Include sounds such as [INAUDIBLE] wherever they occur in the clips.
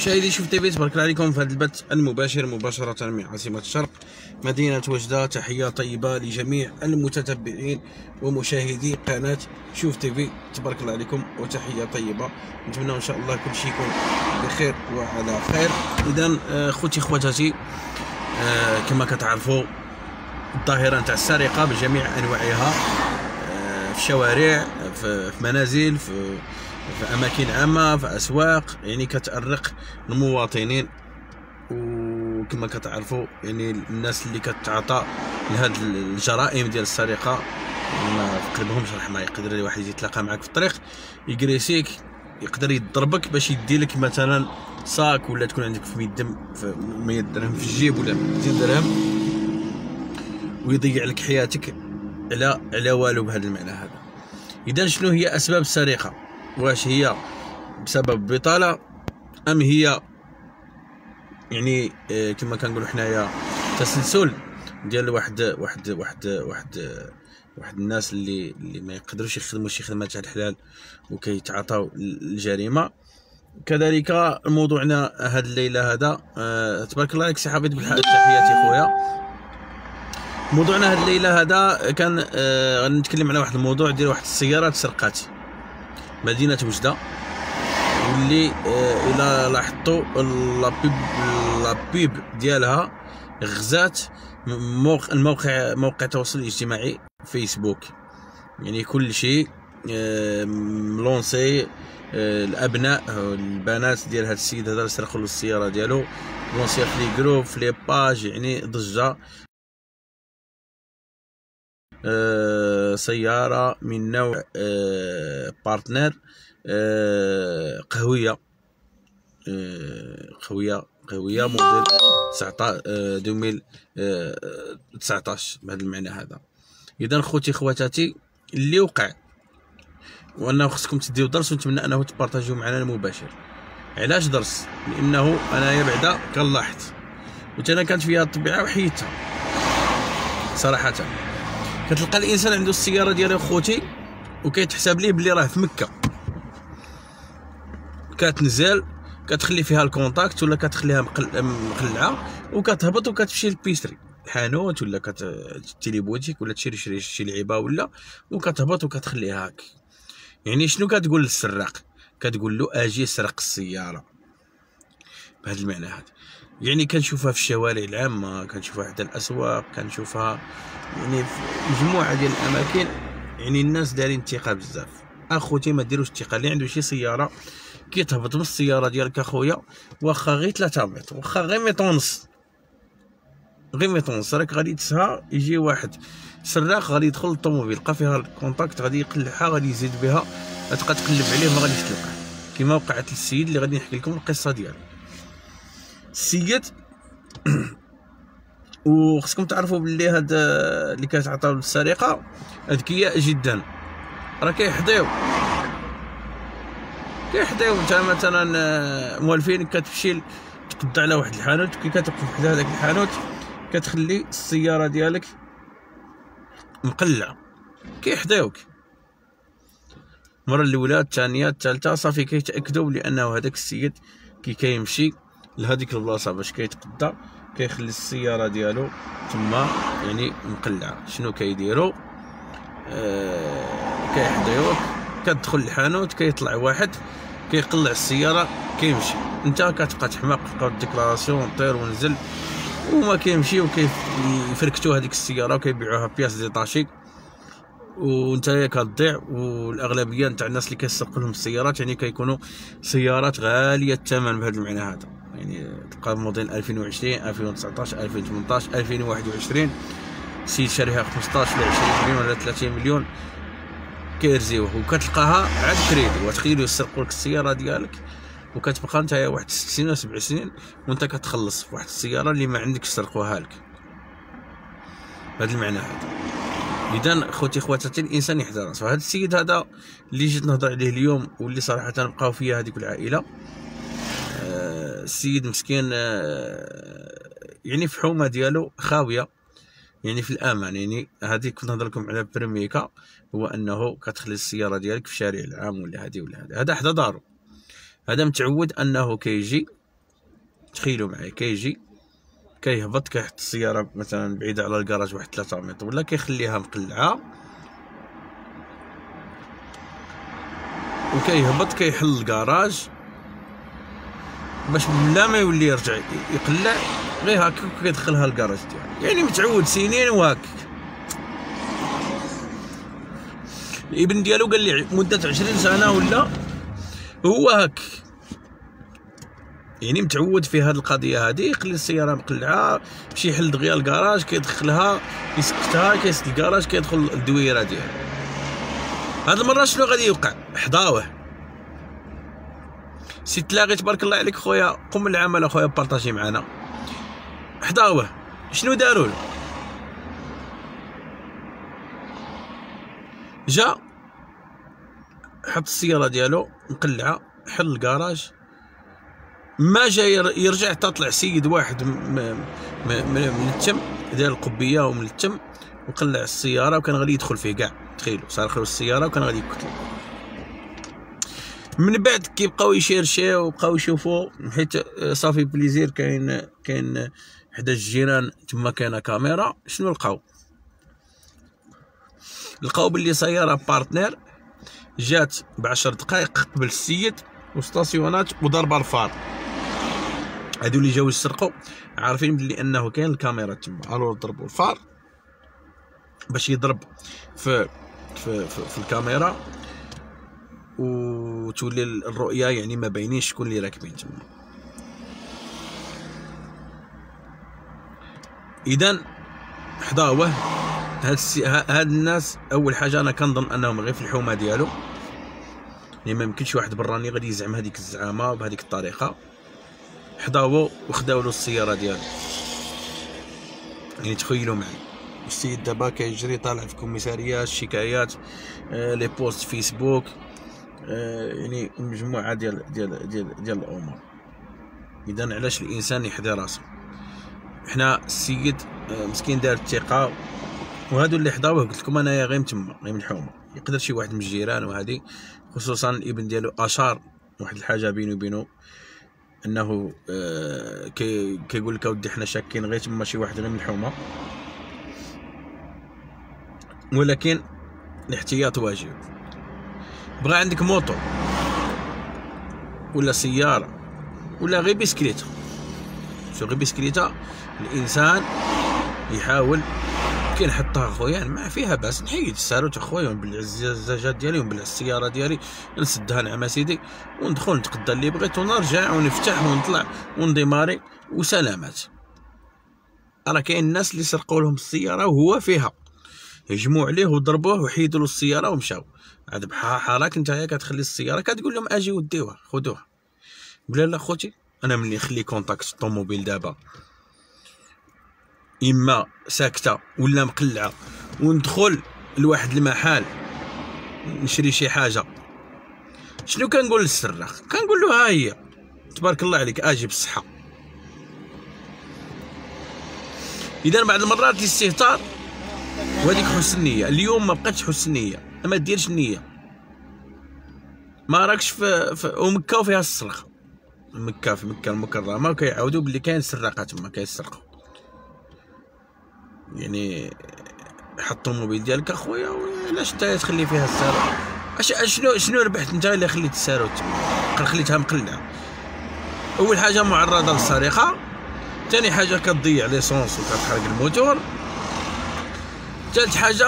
مشاهدي شوف تيفي تبارك الله عليكم في هذا البث المباشر مباشرة من عاصمة الشرق. مدينة وجدة تحية طيبة لجميع المتتبعين ومشاهدي قناة شوف تيفي تبارك الله عليكم وتحية طيبة. نتمنى إن شاء الله كل شيء يكون بخير وعلى خير. إذا آه، خوتي خواتاتي آه، كما كتعرفوا الظاهرة نتاع السرقة بجميع أنواعها آه، في الشوارع في منازل في في اماكن عامه في اسواق يعني كتأرق المواطنين. وكما كتعرفوا يعني الناس اللي كتعاطى لهاد الجرائم ديال السرقة ما في قلبهمش رحمة يقدر واحد يتلاقى معك في الطريق يجريسيك يقدر يضربك باش يدي لك مثلا صاك ولا تكون عندك في 100 دم في 100 درهم في الجيب ولا 200 درهم. ويضيع لك حياتك على على والو بهذا المعنى هذا. اذا شنو هي أسباب السرقة؟ واش هي بسبب البطاله أم هي يعني آه، كما كنقولوا حنايا تسلسل ديال واحد واحد واحد واحد واحد الناس اللي اللي ما يقدروش يخدموا شي خدمه تاع الحلال وكيتعاطاو الجريمة. كذلك موضوعنا هاد الليلة هذا أه تبارك الله عليك سي حبيب بالحق تحياتي خويا. موضوعنا هاد الليلة هذا كان أه غادي نتكلم على واحد الموضوع ديال واحد السيارة تسرقات. مدينة وجده واللي آه إلى لاحظتوا لابيب لابيب ديالها غزات موقع الموقع موقع التواصل الاجتماعي فيسبوك. يعني كل شيء آه ملونسي آه الأبناء البنات ديال هذا السيد هذا اللي سرقوا السيارة ديالو م lancé في les groupes في les pages يعني ضجة. سيارة من نوع آه، بارتنر آه، قهوية. قهوية قهوية موديل 19 2019 بهذا المعنى هذا. إذا خوتي خواتاتي اللي وقع وانه خصكم تديو درس ونتمنى أنه تبارطاجيو معنا المباشر. علاش درس؟ لأنه انايا بعدا كنلاحظ وتانا كانت فيا الطبيعه وحيدتها. صراحة. كتلقى الإنسان عنده السيارة ديالو خوتي وكيتحسب ليه بلي راه في مكة. كتنزل كتخلي فيها ال contact ولا كتخليها مقلعة وكتهبط وكتمشي لل épicerie. الحانوت ولا كتشري بوتيك ولا تشري شي لعيبة ولا وكتهبط وكتخليها هاك يعني شنو كتقول للسراق؟ كتقول له أجي سرق السيارة. بهذا المعنى هذا. يعني كنشوفها في الشوارع العامة كنشوفها حتى الأسواق كنشوفها يعني في مجموعة ديال الأماكن يعني الناس دارين الثقة بزاف. اخوتي ما ديروش الثقة اللي عنده شي سيارة كيتهبط من السيارة ديالك أخويا واخا غير 3 متر واخا غير متر ونص. غير متر ونص راك غادي تسها يجي واحد. سراق غادي يدخل للطوموبيل لقى فيها le contact غادي يقلعها غادي يزيد بها غتبقى تقلب عليه ما غاديش تلقاه. كما وقعت للسيد اللي غادي نحكي لكم القصة ديالو. السيد [COUGHS] وخصكم تعرفوا باللي هاد اللي كيتعاطاو للسرقة اذكياء جدا. راه كيحضيو. كيحضيو. انت مثلا آه، موالفين كتمشي تقضى على واحد الحانوت كي كتوقف حدا هذاك الحانوت كتخلي السيارة ديالك مقلعه كيحضيوك. المره الأولى الثانية الثالثة صافي كيتأكدوا بأنه هذاك السيد كي كيمشي لهذيك البلاصة باش كيتقدى كيخلي السيارة ديالو تما يعني مقلعة. شنو كيديروا آه كيحضيوك كتدخل الحانوت كيطلع واحد كيقلع السيارة كيمشي. انت كتبقى تحماق تبقى la déclaration طير ونزل وما كيمشي وكيفركتوا هذيك السيارة وكيبيعوها pièces détachées وانت كتضيع والأغلبية نتاع الناس اللي كيسرقوا لهم السيارات يعني كيكونوا سيارات غالية الثمن بهذا المعنى هذا. يعني تلقى موديل 2020 2019 2018 2021 سيد شاريها 15 ل 20 مليون ولا 30 مليون. كيرزيوه. وكتلقاها عاد كريدي. وتخيلوا يسرقوا لك السيارة ديالك وكتبقى انت واحد ست سنين ولا سبع سنين وانت كتخلص في واحد السيارة اللي ما عندك يسرقوها لك. بهذا المعنى هذا. اذا خوتي خواتاتي الإنسان يحذر راسو هذا السيد هذا اللي جيت نهضر عليه اليوم واللي صراحة بقاو فيا هذيك العائلة السيد مسكين آه يعني في حومة ديالو خاوية يعني في الأمان يعني هذه كنت نهضر لكم على بريميكا هو أنه كتخلي السيارة ديالك في الشارع العام ولا هذه ولا هذه هذا حدا دارو هذا متعود أنه كيجي تخيلوا معايا كيجي كيهبط كيحط السيارة مثلا بعيدة على الكراج واحد 3 متر ولا كيخليها مقلعة. وكيهبط كيحل الكراج باش لا ما يولي يرجع يقلع غير هكا كيدخلها الكراج ديالو. يعني متعود سنين وهاك. الابن ديالو قال لي مدة 20 سنة ولا هو هاك. يعني متعود في هذه القضية هذه يقلي السيارة مقلعة يمشي يحل دغيا الكراج كيدخلها يسكتها كيسد الكراج كيدخل الدويرة ديالو. هاد المرة شنو غادي يوقع؟ حضاوه سي تلاقي تبارك الله عليك خويا قم العمل اخويا بارطاجي معنا حضاوه شنو داروا جا حط السياره ديالو مقلعه حل الكراج ما جا يرجع تطلع سيد واحد من التم ديال القبيه ومن التم وقلع السياره وكان غادي يدخل فيه كاع تخيلوا صار السياره وكان غادي يقتلو من بعد كيبقاو يشيرشيو وبقاو يشوفوا حيت صافي بليزير كاين كاين حدا الجيران تما كاينة كاميرا شنو لقاو؟ لقاو باللي سيارة بارتنر جات بعشر دقائق قبل السيد وستاسيونات وضربه الفار. هادو اللي جاو يسرقوا عارفين بلي أنه كاين الكاميرا تما. ألو ضربوا الفار باش يضرب في في, في, في الكاميرا. وتولي الرؤية يعني ما باينين شكون اللي راكبين تما. اذا حضاوه هاد السي... هاد الناس أول حاجة أنا كنظن أنهم غير في الحومة ديالو. يعني ما يمكنش واحد براني غادي يزعم هذيك الزعامة بهذيك الطريقة. حضاوه وخداو له السيارة ديالو. يعني تخيلوا معي. السيد دابا كيجري طالع في commissariat شكايات آه les postes فيسبوك. يعني مجموعة ديال ديال ديال ديال الأمور. إذا علاش الإنسان يحضي راسه حنا السيد آه مسكين دار الثقة وهادو اللي حضاوه قلت لكم أنايا غير تما غير من الحومه يقدر شي واحد من الجيران وهادي خصوصا الإبن ديالو آشار واحد الحاجة بينه وبينه أنه آه كي كيقول لك أودي حنا شاكين غير تما شي واحد غير من الحومة. ولكن الاحتياط واجب. بغى عندك موطو ولا سيارة ولا غير بسكليته شو غير بسكليته الإنسان يحاول كي نحطها خويا يعني ما فيها بأس نحيد الساروت خويا ونبلع ديالي ونبلع السيارة ديالي نسدها نعم سيدي وندخل نتقدى اللي بغيت ونرجع ونفتح ونطلع ونديماري وسلامات. راه كاين الناس اللي سرقوا لهم السيارة وهو فيها. هجموا عليه وضربوه وحيدوا له السيارة ومشاو. عاد بحال حالك نتايا كتخلي السيارة. كتقول لهم أجي وديوها خذوها بلا لا خوتي أنا ملي نخلي كونتاكت الطوموبيل دابا. إما ساكتة ولا مقلعة. وندخل لواحد المحل نشري شي حاجة. شنو كنقول للسراق كنقول له ها هي تبارك الله عليك أجي بالصحه اذا بعض المرات الاستهتار وهذيك حسن اليوم ما بقاتش حسن ما ديرش النيه ما راكش في, في ومكة وفيها السرقة. مكة في مكة المكرمة. وكيعاودوا بلي كاين سراقه تما كيسرقوا يعني حط الموبيل ديالك أخويا علاش انت تخلي فيها الساروت اش شنو شنو ربحت أنت اللي خليت الساروت خليتها مقلعه أول حاجة معرضة للسرقة. ثاني حاجة كتضيع l'essence وكتحرق le moteur. ثالث حاجة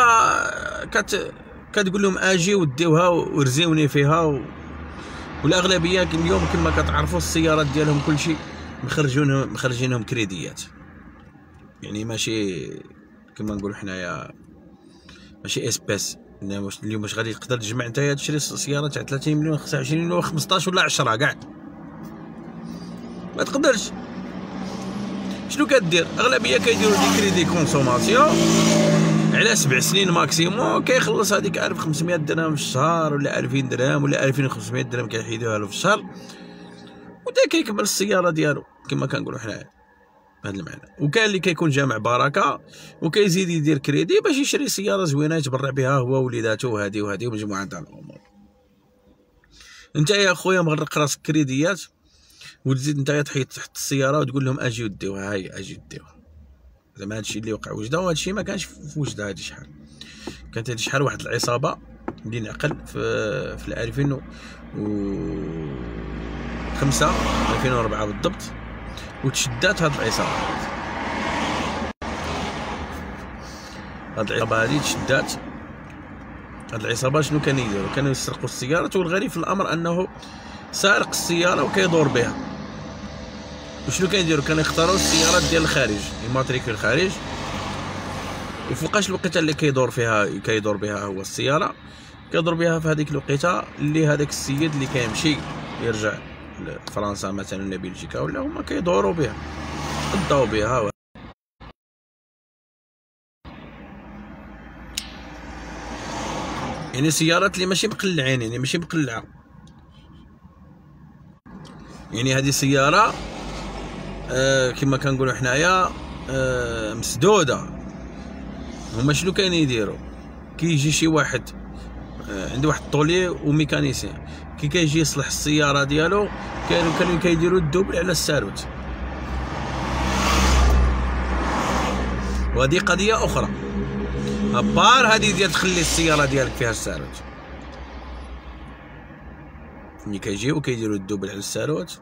كت كتقول لهم آجي وديوها ورزيوني فيها و... والأغلبية اليوم كما كتعرفوا السيارات ديالهم كلشي مخرجونهم مخرجينهم كريديات. يعني ماشي كما نقول حنايا ماشي espèces اليوم واش غادي تقدر تجمع نتايا تشري سياره تاع 30 مليون 25 مليون 15 ولا 10 كاع. ما تقدرش. شنو كدير؟ أغلبية كيديروا des crédits consommation على سبع سنين maximum. كيخلص هذيك 1500 درهم في الشهر ولا 2000 درهم ولا 2500 درهم كيحيدوها له في الشهر. ودا كيكمل السيارة ديالو. كما كنقولوا حنايا بهذا المعنى. وكان اللي كيكون جامع بركة وكيزيد يدير كريدي باش يشري سيارة زوينة يتبرع بها هو ووليداته وهذه وهذه ومجموعة تاع الأمور. أنت يا خويا مغرق راسك كريديات وتزيد أنت تحيط تحت السيارة وتقول لهم أجي وديوها هاي أجي وديوها. زعما هادشي اللي وقع. وجدة وهذا الشيء ما كانش في وجدة هادي شحال. كانت هادي شحال واحد العصابة اللي نعقل في في 2005 2004 بالضبط وتشدات هاد العصابة. هاد العصابة هادي تشدات. هاد العصابة شنو كانوا يديروا؟ كانوا يسرقوا السيارات والغريب في الأمر أنه سارق السيارة وكيدور بها. وشنو كيديروا؟ كانوا يختاروا السيارات ديال الخارج الماتريك الخارج. وفوقاش الوقيتة اللي كيدور فيها كيدور بها هو السيارة. كيدور بها في هذيك الوقيتة اللي هذاك السيد اللي كيمشي يرجع لفرنسا مثلا ولا بلجيكا ولا هما كيدوروا بها. قضاو بها يعني سيارات اللي ماشي مقلعين يعني ماشي مقلعة. يعني هذه سيارة كما كنقولوا حنايا آه مسدودة. هما شنو كاين يديروا؟ كيجي شي واحد آه عنده واحد tôlier و mécanicien. كي كيجي يصلح السيارة ديالو كانوا كانوا كيديروا le double على الساروت. وهذه قضية أخرى. à part هذه ديال تخلي السيارة ديالك فيها الساروت. ملي كيجيو كيديروا le double على الساروت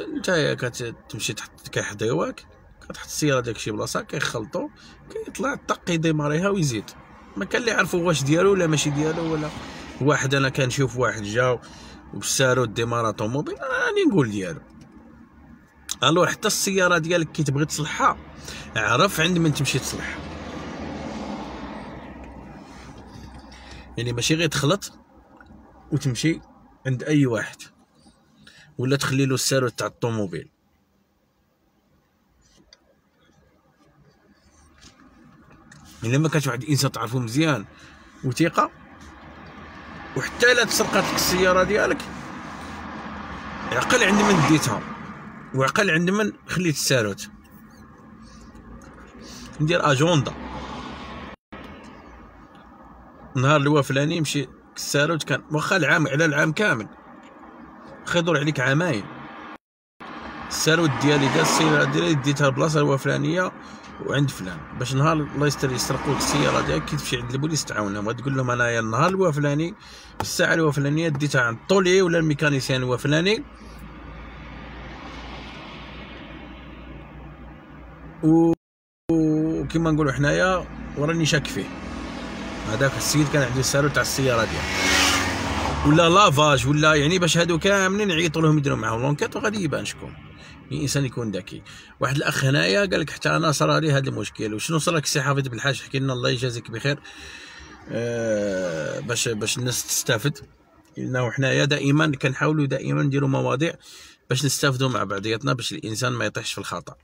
نتايا كتمشي تحط كيحضيوك كتحط السيارة ديالك شي بلاصة كيخلطوا كيطلع طق يديماريها ويزيد. ما كان اللي يعرفوا واش ديالو ولا ماشي ديالو ولا واحد أنا كنشوف واحد جا وبسارو ديمارا طوموبيل راني نقول ديالو. ألو حتى السيارة ديالك كي تبغي تصلحها عرف عند من تمشي تصلحها. يعني ماشي غير تخلط وتمشي عند أي واحد. ولا تخلي له السارو تاع الطوموبيل. إلا ما كانش واحد الإنسان تعرفو مزيان وثقة وحتى إلا تسرقات لك السيارة ديالك عقل عند من ديتها وعقل عند من خليت الساروت ندير أجوندا. نهار اللي هو فلاني يمشي الساروت كان واخا العام على العام كامل. يدور عليك عامين. الساروت ديالي ديال السياره ديالي ديتها البلاصة الفلانيه وعند فلان. باش نهار الله يستر يسرقوا السيارة ديالك كي تمشي عند البوليس تعاونهم. وتقول لهم أنايا النهار الفلاني الساعة الفلانيه ديتها عند le tôlier ولا ال mécanicien الفلاني و وكما نقولوا حنايا وراني شاك فيه. هذاك السيد كان عنده السالو تاع السيارة ديالو. ولا lavage ولا يعني باش هادو كاملين يعيطوا لهم يديروا معاهم l'enquête وغادي يبان شكون الانسان يكون ذكي. واحد الأخ هنايا قال لك حتى أنا صرا لي هذا المشكل. وشنو صرا لك السي حافظ بالحاج حكي لنا الله يجازيك بخير. آه باش باش الناس تستافد. لأنه حنايا دائما كنحاولوا دائما نديروا مواضيع باش نستافدوا مع بعضياتنا باش الإنسان ما يطيحش في الخطأ.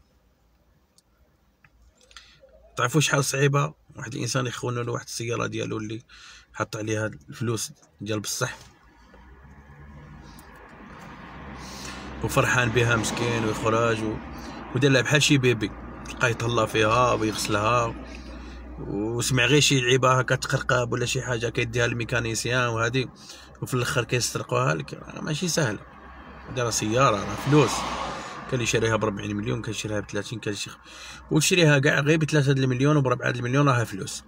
تعرفوا شحال صعيبة؟ واحد الإنسان يخون له واحد السيارة ديالو اللي حط عليها الفلوس ديال بصح. وفرحان بها مسكين ويخرج. ودار لها بحال شي بيبي. تلقاه يطلع فيها ويغسلها وسمع غير شي لعيبة هكا تقرقاب ولا شي حاجة كيديها الميكانيسيان وهذه وفي الأخر كيسرقوها لك. ماشي سهل. دار سيارة راه فلوس. كان اللي شاريها ب 40 مليون كان شاريها ب 30 كان شي وتشريها كاع غير ب 3 المليون وب 4 المليون راها فلوس.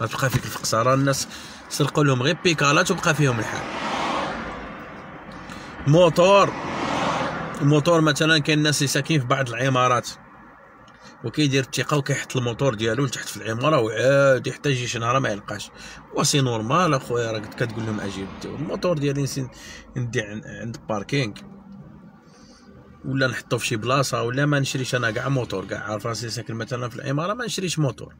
غتبقى فيك الفقصاره الناس سرقوا لهم غير بيكالات وبقى فيهم الحال. موتور. الموتور مثلا كاين الناس اللي ساكنين في بعض العمارات. وكيدير الثقة وكيحط الموتور ديالو لتحت في العمارة وعاد يحتاج شي نهار ما يلقاش. و c'est normal أخويا راك كتقول لهم أجي. الموتور ديالي ندي عند parking ولا نحطو في شي بلاصة ولا ما نشريش أنا كاع موتور. كاع عارف راسي ساكن مثلا في العمارة ما نشريش موتور.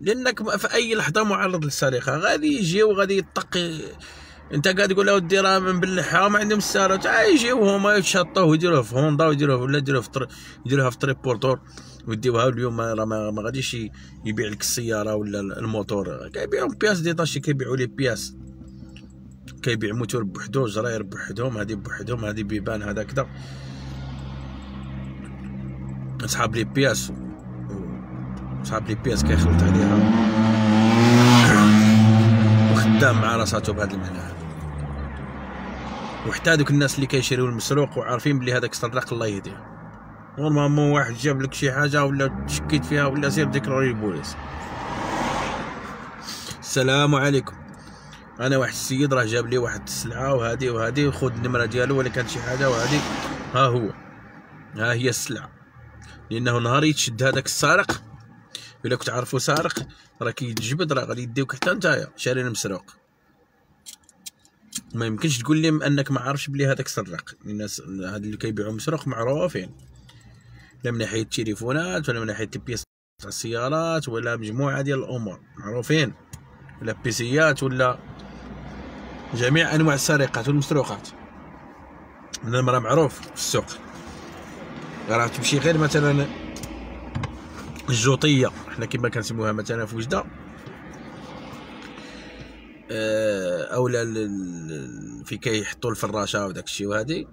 لأنك في أي لحظة معرض للسرقة. غادي يجي وغادي يطق انت قاعد تقول له ودي من باللحه ما عندهم السيارات تا يجيو هما يتشطوه ويديروه في هوندا ويديروه ولا يديروه في طر... يديروها في تريبورتور. ويديوها اليوم راه ما, غاديش يبيع لك السيارة ولا الموتور. كيبيعوا بياس ديتاشي كيبيعوا لي بياس. كيبيع موتور بوحدو زراير بوحدهم هادي بوحدهم هادي بيبان هذا كذا. صحاب les pièces. صحاب les pièces كيخلط عليها. وخدام مع راساتو بهذا المعنى وحتى هذوك الناس اللي كيشريو المسروق وعارفين بلي هذاك سرق الله يهديه. normalement واحد جاب لك شي حاجة ولا شكيت فيها ولا سير déclarer البوليس. السلام عليكم. أنا واحد السيد راه جاب لي واحد السلعة وهذه وهذه وخذ النمرة ديالو ولا كانت شي حاجة وهذه. ها هو. ها هي السلعة. لأنه نهار يتشد هذاك السارق. إلا كنت عارفو سارق راه كيتجبد راه غادي يديوك حتى نتايا. شاري المسروق ما يمكنش تقول لي أنك ما عارفش بلي هذاك سرق. الناس هاد اللي كيبيعوا مسروق معروفين لا من ناحية التليفونات ولا من ناحية البيس تاع السيارات ولا مجموعة ديال الأمور. معروفين. ولا بيسيات ولا جميع أنواع السرقات والمسروقات. المرأة معروف في السوق. راه تمشي غير مثلا الجوطية. حنا كما كنسموها مثلا في وجدة. آه، أولا في كيحطوا الفراشة وداك الشيء وهذه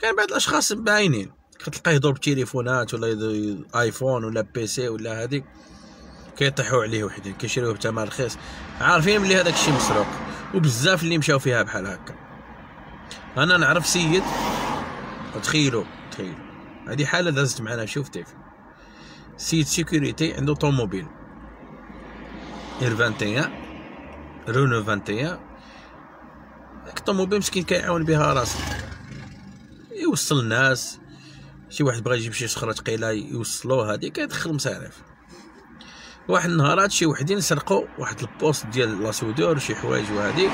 كان بعض الأشخاص باينين. كتلقاه يضرب تليفونات ولا آيفون ولا بيسي ولا هذه كيطيحوا عليه وحدين. كيشريوه بثمن رخيص عارفين بلي هذاك الشيء مسروق. وبزاف اللي مشاو فيها بحال هكا. أنا نعرف سيد. تخيلوا تخيلوا. هذه حالة دازت معنا. تيف سيد سيكوريتي عنده طوموبيل اير 21 رونو 21 الطوموبيل مسكين كيعاون بها راسو يوصل الناس شي واحد بغى يجيب شي صخره ثقيله يوصلوه هادي كيدخل مصاريف واحد النهارات شي وحدين سرقوا واحد البوست ديال لاسودور شي حوايج وهادي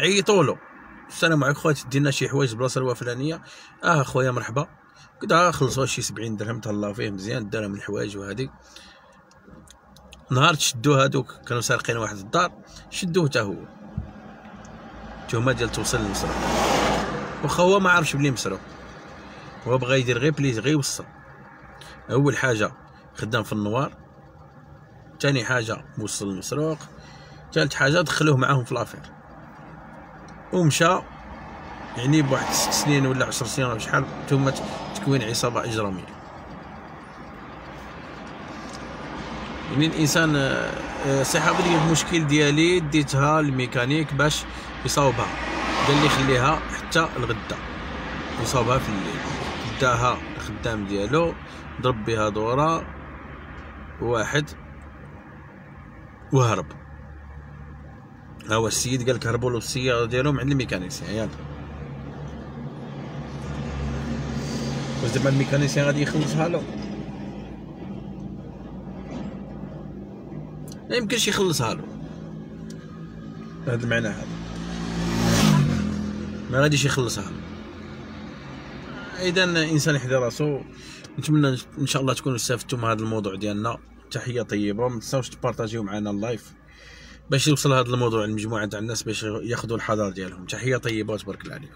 عيطوا له السلام عليكم خويا دينا شي حوايج بلاصة الفلانيه آه خويا مرحبا. كدا خلصوا شي 70 درهم تهلاو فيه مزيان دار من الحوايج وهادي. نهار تشدو هادوك كانوا سارقين واحد الدار شدوه حتى هو. تهمه ديال توصل للمسروق واخا هو ما عارفش بلي مسروق هو بغى يدير غير بليز غير يوصل أول حاجة خدام في le noir. ثاني حاجة وصل المسروق ثالث حاجة دخلوه معاهم في l'affaire ومشى. يعني بواحد ست سنين ولا عشر سنين ولا شحال ثم تكوين عصابة إجرامية. يعني الإنسان آه، صحاب لي المشكل ديالي ديتها للميكانيك باش يصاوبها. قال لي خليها حتى الغدا. يصاوبها في الليل. داها الخدام ديالو ضرب بها دورة واحد وهرب. هو السيد قال لك هربوا له السياره ديالهم عند الميكانيسيان يلا واش دابا الميكانيسيان غادي يخلصها له؟ ما يمكنش يخلصها له. هذا المعنى هذا. ما غاديش يخلصها اذا إنسان يحذر راسو. نتمنى إن شاء الله تكونوا استفدتوا من هذا الموضوع ديالنا. تحية طيبة. ما تنساوش تبارطاجيو معنا اللايف باش يوصل هذا الموضوع لمجموعه تاع الناس باش ياخذوا الحذر ديالهم. تحية طيبة وتبارك الله عليكم.